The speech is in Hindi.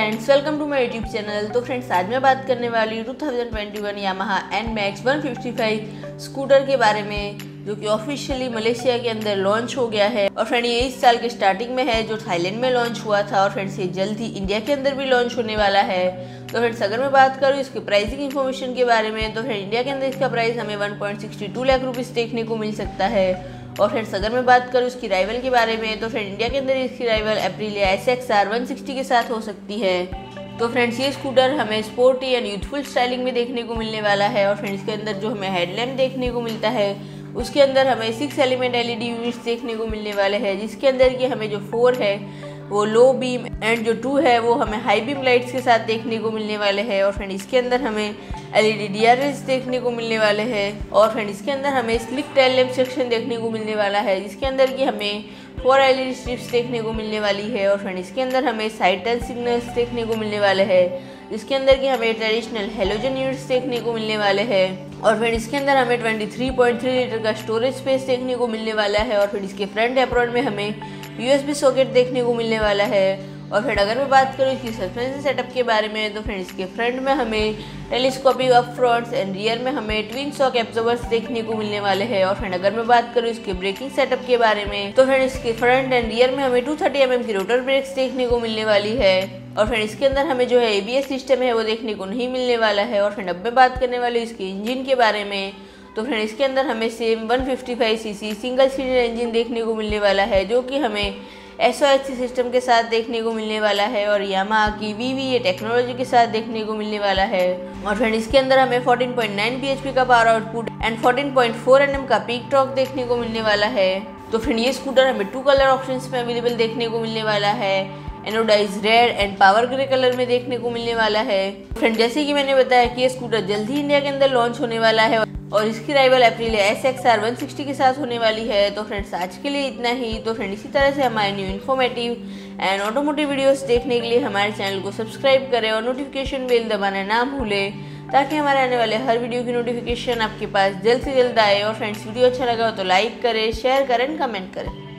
Friends welcome to my YouTube channel तो फ्रेंड्स आज मैं बात करने वाली हूँ 2021 यामाहा एन मैक्स 155 स्कूटर के बारे में, जो कि ऑफिशियली मलेशिया के अंदर लॉन्च हो गया है। और फ्रेंड ये इस साल के स्टार्टिंग में है, जो थाईलैंड में लॉन्च हुआ था। और फ्रेंड्स ये जल्द ही इंडिया के अंदर भी लॉन्च होने वाला है। तो फ्रेंड्स अगर मैं बात करूँ इसके प्राइसिंग इन्फॉर्मेशन के बारे में तो फ्रेंड इंडिया के अंदर इसका प्राइस हमें वन रुपीज़ देखने को मिल सकता है। और फ्रेंड्स अगर मैं बात करूँ इसकी राइवल के बारे में तो फ्रेंड इंडिया के अंदर इसकी rival Aprilia S X R one sixty के साथ हो सकती है। तो फ्रेंड्स ये स्कूटर हमें स्पोर्टी एंड यूथफुल स्टाइलिंग में देखने को मिलने वाला है और फ्रेंड्स के अंदर जो हमें हेडलैम्प देखने को मिलता है, उसके अंदर हमें सिक्स एलिमेंट एलईडी यूनिट्स देखने को मिलने वाले हैं, जिसके अंदर की हमें जो फोर है, वो लो बीम एंड जो टू है, वो हमें हाई बीम लाइट्स के साथ देखने को मिलने वाले हैं और फ्रेंड इसके अंदर हमें एल ई डी देखने को मिलने वाले हैं। और फ्रेंड इसके अंदर हमें स्लिक टेल लैम्प सेक्शन देखने को मिलने वाला है, जिसके अंदर की हमें फोर एल ई स्ट्रिप्स देखने को मिलने वाली है। और फ्रेंड इसके अंदर हमें साइड टच सिग्नल्स देखने को मिलने वाले हैं। जिसके अंदर की हमें ट्रेडिशनल हेलोजन यूनिट्स देखने को मिलने वाले हैं। और फिर इसके अंदर हमें 23.3 लीटर का स्टोरेज स्पेस देखने को मिलने वाला है। और फिर इसके फ्रंट एप्रोन में हमें यूएसबी सॉकेट देखने को मिलने वाला है। और फिर अगर मैं बात करूँ इसकी सस्पेंशन सेटअप के बारे में तो फ्रेंड इसके फ्रंट में हमें telescopic up fronts and rear में हमें ट्विन सॉक एब्जॉर्बर्स देखने को मिलने वाले हैं। और फ्रेंड अगर मैं बात करूँ इसके ब्रेकिंग सेटअप के बारे में तो फ्रेंड इसके फ्रंट एंड रियर में हमें टू थर्टी mm की रोटर ब्रेक्स देखने को मिलने वाली है। और फ्रेंड इसके अंदर हमें जो है एबीएस सिस्टम है, वो देखने को नहीं मिलने वाला है। और फ्रेंड अब मैं बात करने वाली इसके इंजन के बारे में तो फ्रेंड इसके अंदर हमें same 155 CC single cylinder engine देखने को मिलने वाला है, जो कि हमें एस सिस्टम के साथ देखने को मिलने वाला है और यामा की वी वी टेक्नोलॉजी के साथ देखने को मिलने वाला है। और फ्रेंड इसके अंदर हमें 14.9 bhp का पावर आउटपुट एंड 14.4 nm का पीक टॉक देखने को मिलने वाला है। तो फ्रेंड ये स्कूटर हमें टू कलर ऑप्शन में अवेलेबल देखने को मिलने वाला है। Anodize red and power grey colour में देखने को मिलने वाला है। फ्रेंड जैसे कि मैंने बताया कि ये स्कूटर जल्द ही इंडिया के अंदर लॉन्च होने वाला है। और इसकी rival Aprilia S X R one sixty के साथ होने वाली है। तो फ्रेंड्स आज के लिए इतना ही। तो फ्रेंड इसी तरह से हमारे new informative and automotive videos देखने के लिए हमारे चैनल को सब्सक्राइब करें और नोटिफिकेशन बेल दबाना ना भूलें, ताकि हमारे आने वाले हर वीडियो की नोटिफिकेशन आपके पास जल्द से जल्द आए। और फ्रेंड्स वीडियो अच्छा लगा हो तो लाइक करें शेयर करें कमेंट करें।